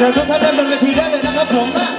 เชิญทุกท่านด้านบนเวทีได้เลยนะครับผม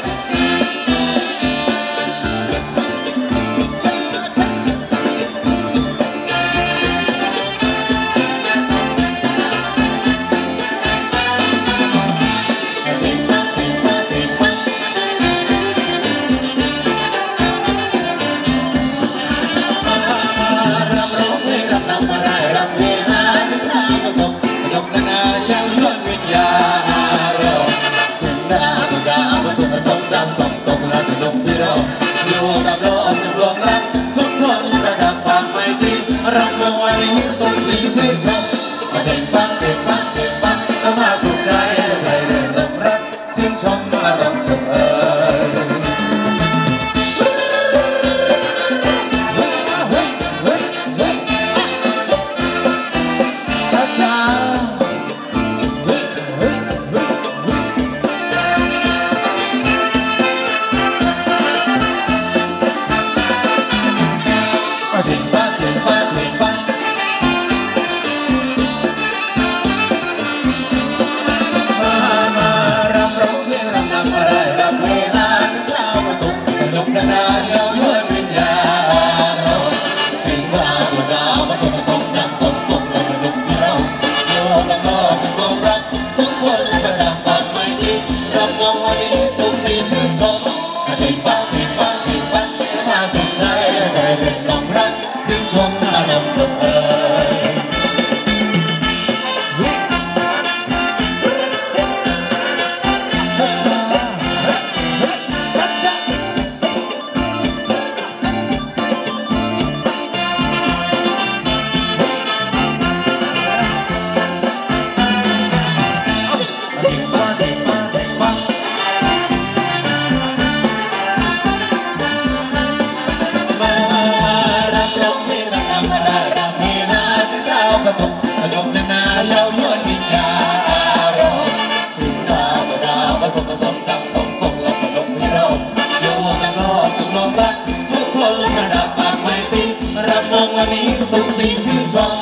วันนี้สุขสีชื่นชม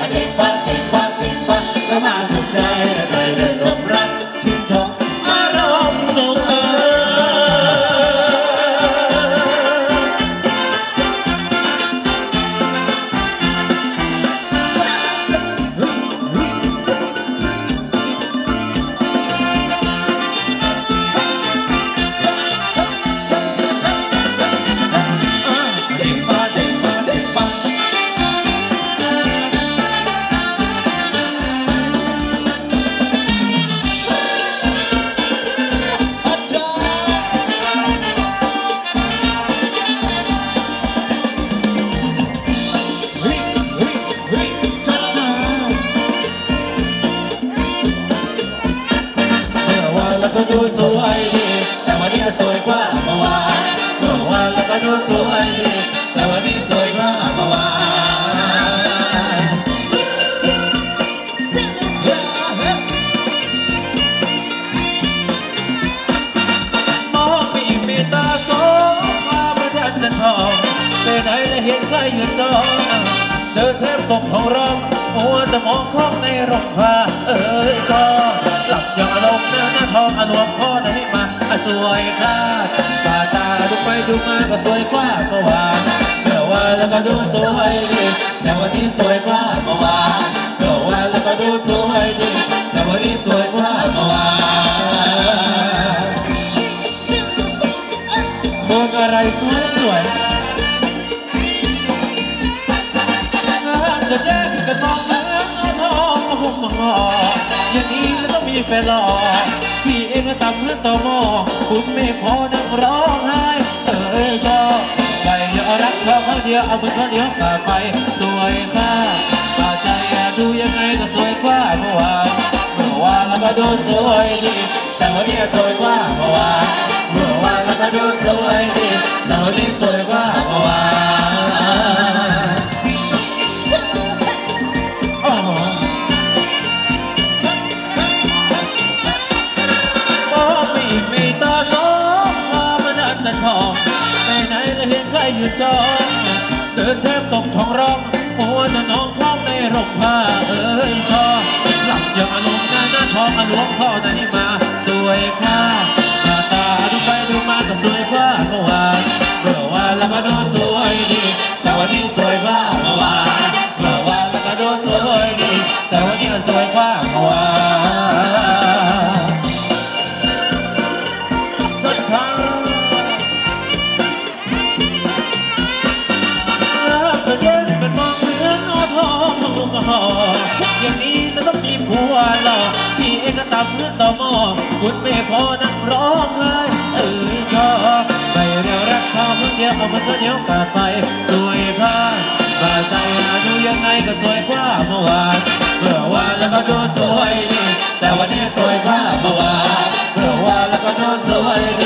อดีต สวยกว่าเมื่อวานเมื่อวานแล้วก็ดูสวยแต่วันนี้สวยกว่าเมื่อวานมองมีมตาสองมาประจันจัทองไปไหนแะเห็นใครยืนจอเดินแทบตกของร้องหัวจะมองข้องในร่องผ้าเอ้ยชอหลับอย่างลงหน้าหน้าทองอลวงพ่อได้มา สวยคลาสตาตาดูไปดูมาก็สวยกว่าเมื่อวานเมื่อวานแล้วก็ดูสวยดีแต่วันนี้สวยกว่าเมื่อวานเมื่อวานแล้วก็ดูสวยดีแต่วันนี้สวยกว่าเมื่อวานคกอะไรสวยสวยงานจะแย่งกันมองแล้วทองมาห่มห่ออย่างนี้ก็ต้องมีแฟนหล่อ พี่เองก็ต่ำเหมือนต่อหมอคุณไม่พอนั่งร้องไห้ เออชอบใจอย่ารักเขาครั้งเดียวเอาเมือครั้งเดียวกลัไป สวยค่ะตาใจดูยังไงก็สวยกว่าเมื่อวานเมื่อวานแล้วก็ดูสวยดีแต่วันนี้สวยกว่าเมื่อวาน นกผ้าเอ๋ยชอหลับเสียงอารมณ์หน้าหน้าทองอารมณ์พ่อไหนมา สวยค่าตาตาดูไปดูมาก็สวยกว่าเมื่อวานเมื่อวานแล้วก็นอน มันก็เดี๋ยวขาดไปสวยพลาบาดใจดูยังไงก็สวยกว่าเมื่อวานเมื่อวานแล้วก็ดูสวยดีแต่วันนี้สวยกว่าเมื่อวานเมื่อวานแล้วก็ดูสวยดี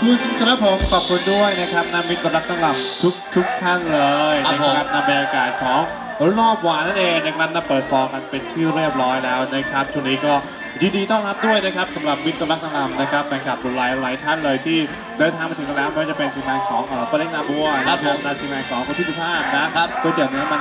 คุณครับผมขอบคุณด้วยนะครับนำมิตรรักตั้งหลับทุกทุกท่านเลยนะครับนำบรรยากาศของรอบหวานนั่นเองนะครับนำเปิดฟอร์กันเป็นที่เรียบร้อยแล้วนะครับช่วงนี้ก็ยินดีต้อนรับด้วยนะครับสำหรับมิตรรักตั้งหลับนะครับแฟนคลับหลายหลายท่านเลยที่เดินทางมาถึงกันแล้วไม่ว่าจะเป็นทีมงานของเอ่อประเด็นนาบัวนะครับผมและทีมงานของคุณพิสุภาพนะครับก๋วยเตี๋ยวเนื้อมัน